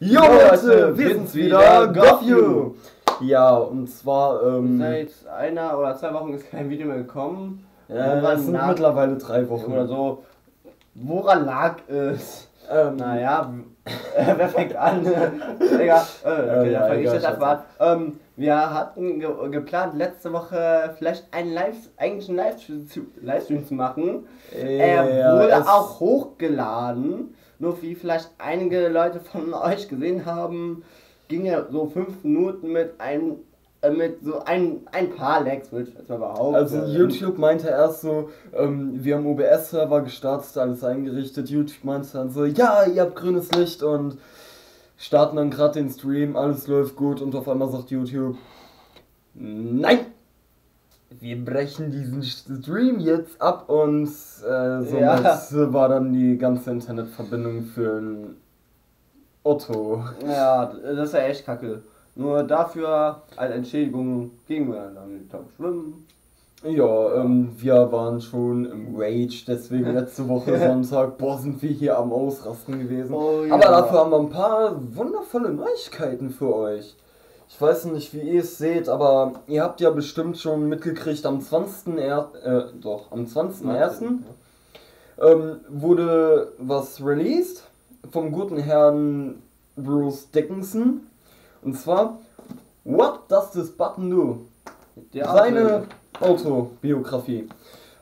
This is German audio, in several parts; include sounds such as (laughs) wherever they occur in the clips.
Jo Leute, wir sind's wieder, GoffU! Ja, und zwar, ähm, Seit einer oder zwei Wochen ist kein Video mehr gekommen. ja, Woran es sind lag- mittlerweile drei Wochen. Oder so. Woran lag es? Ähm, Naja, wer fängt an? (laughs) Egal, äh, okay, ja, dann fange ich egal, jetzt einfach an. Ähm, wir hatten ge geplant, letzte Woche vielleicht einen Live eigentlich einen Livestream zu, Livestream zu machen. Er Ja, wurde es- auch hochgeladen. Nur wie vielleicht einige Leute von (laughs) euch gesehen haben, ging er so fünf Minuten mit einem äh, mit so ein, ein paar Lags, würde ich jetzt mal behaupten. Also YouTube meinte erst so, ähm, wir haben OBS-Server gestartet, alles eingerichtet. YouTube meinte dann so, ja, ihr habt grünes Licht und starten dann gerade den Stream, alles läuft gut und auf einmal sagt YouTube, nein, wir brechen diesen Stream jetzt ab und äh, somit Ja. war dann die ganze Internetverbindung für ein Otto. Ja, das ist ja echt kacke. Nur dafür als Entschädigung gingen wir dann Tag schwimmen. Ja, ähm, wir waren schon im Rage, deswegen (laughs) letzte Woche Sonntag, boah, sind wir hier am Ausrasten gewesen. Oh, ja. Aber dafür haben wir ein paar wundervolle Neuigkeiten für euch. Ich weiß nicht, wie ihr es seht, aber ihr habt ja bestimmt schon mitgekriegt, am 20. Er äh, doch, am 20.01. Ähm, wurde was released vom guten Herrn Bruce Dickinson. Und zwar, What Does This Button Do? Der Seine Autobiografie.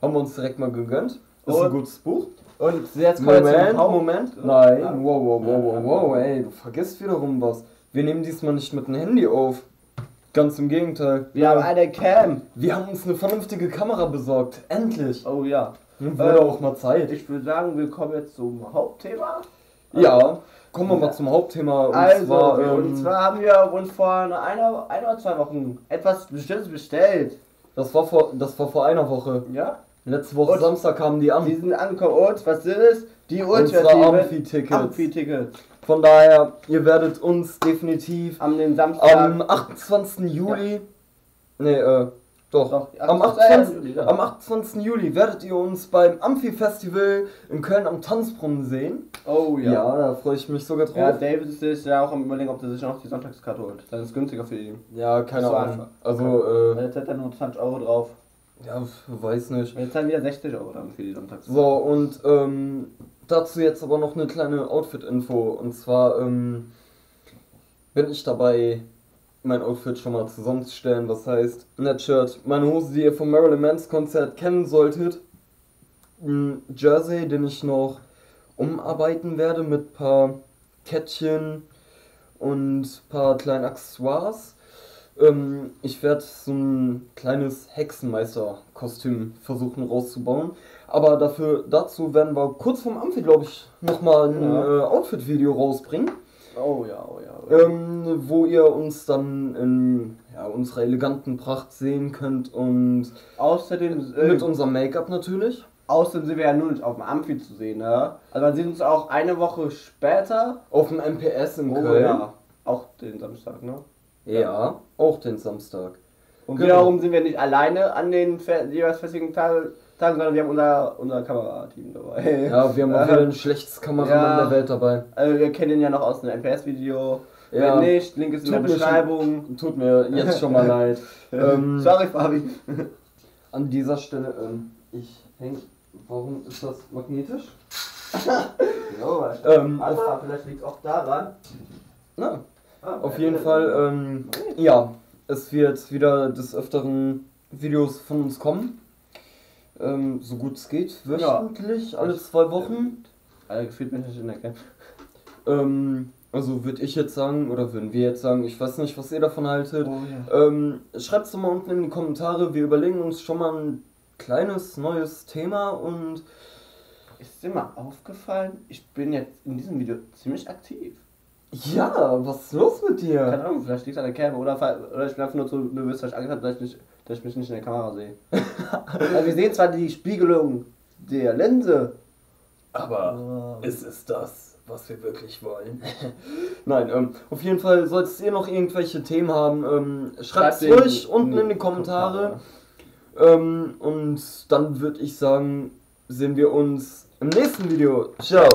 Haben wir uns direkt mal gegönnt. Ist ein Und- gutes Buch. Und jetzt wir Moment, Haupt- Moment. Nein, Ja. wow, wow, wow, wow, wow, ey, du vergisst wiederum was. Wir nehmen diesmal nicht mit dem Handy auf. Ganz im Gegenteil. Wir haben eine Cam. Wir haben uns eine vernünftige Kamera besorgt. Endlich. Oh ja. Nun wurde Äh, auch mal Zeit. Ich würde sagen, wir kommen jetzt zum Hauptthema. Ja, kommen wir mal zum Hauptthema. Und Also, zwar, und ähm, zwar haben wir uns vor einer, einer ein oder zwei Wochen etwas Bestimmtes bestellt. das, war vor, das war vor einer Woche. Ja? Letzte Woche Und- Samstag kamen die an. Die sind angekommen. Und was sind es? Die ultimative Amphi-Tickets. Amphi-Tickets. Von daher, ihr werdet uns definitiv Am den Samstag. am 28. Juli, nee, äh, doch, Doch, am, 28. 28, Juli, ja. am 28. Juli werdet ihr uns beim Amphi-Festival in Köln am Tanzbrunnen sehen. oh Ja, ja. da freue ich mich sogar drauf. Ja, David ist sich ja auch am überlegen, ob er sich noch die Sonntagskarte holt. Dann ist es günstiger für ihn. Ja, keine So Ahnung. Also, äh, Jetzt hat er nur 20 Euro drauf. ja, weiß nicht. Jetzt zahlen wieder 60 Euro dann für die Sonntagskarte. So, und ähm, dazu jetzt aber noch eine kleine Outfit-Info. Und zwar ähm, bin ich dabei, mein Outfit schon mal zusammenzustellen. Das heißt, Netshirt, meine Hose, die ihr vom Marilyn Mans Konzert kennen solltet. Ein Jersey, den ich noch umarbeiten werde mit paar Kettchen und paar kleinen Accessoires. Ähm, ich werde so ein kleines Hexenmeister-Kostüm versuchen rauszubauen. Aber dafür, dazu werden wir kurz vorm Amphi, glaube ich, nochmal ein Ja. äh, Outfit-Video rausbringen. Oh ja, oh ja. Oh ja. Ähm, wo ihr uns dann in ja, unserer eleganten Pracht sehen könnt und Außerdem, äh, mit unserem Make-up natürlich. außerdem sind wir ja nur nicht auf dem Amphi zu sehen, ne? Also man sieht uns auch eine Woche später. Auf dem MPS in Oh Köln. ja. Auch den Samstag, ne? Ja, auch den Samstag. Und Genau. wiederum sind wir nicht alleine an den jeweils festigen Tagen, sondern wir haben unser, unser Kamerateam dabei. Ja, wir haben auch wieder ein schlechtes Kameramann Ja. der Welt dabei. Also wir kennen ihn ja noch aus dem MPS-Video. Ja. Wenn nicht, Link ist in der Tut Beschreibung. Tut mir jetzt schon mal leid. (laughs) ähm, Sorry, Fabi. an dieser Stelle, ähm, ich häng. Warum ist das magnetisch? (laughs) Jo, Ähm, vielleicht liegt auch daran. Na, Ah, auf jeden Fall, ähm, ja, es wird wieder des Öfteren Videos von uns kommen. Ähm, so gut es geht, wöchentlich, alle zwei Wochen. Alter, gefühlt bin ich nicht in der Camp. Ähm, also würde ich jetzt sagen, oder würden wir jetzt sagen, ich weiß nicht, was ihr davon haltet. Oh, ja. Ähm, Schreibt es doch mal unten in die Kommentare. Wir überlegen uns schon mal ein kleines neues Thema und Ist dir mal aufgefallen, ich bin jetzt in diesem Video ziemlich aktiv. Ja, was ist los mit dir? Keine Ahnung, vielleicht liegt es an der Cam oder, oder ich bin einfach nur zu nervös, weil ich Angst habe, dass ich, nicht, dass ich mich nicht in der Kamera sehe. (laughs) also wir sehen zwar die Spiegelung der Linse. Aber ist es das, was wir wirklich wollen? (laughs) Nein, ähm, auf jeden Fall solltet ihr noch irgendwelche Themen haben, ähm, schreibt es in- ruhig unten in die Kommentare. Ähm, und dann würde ich sagen, sehen wir uns im nächsten Video. Ciao.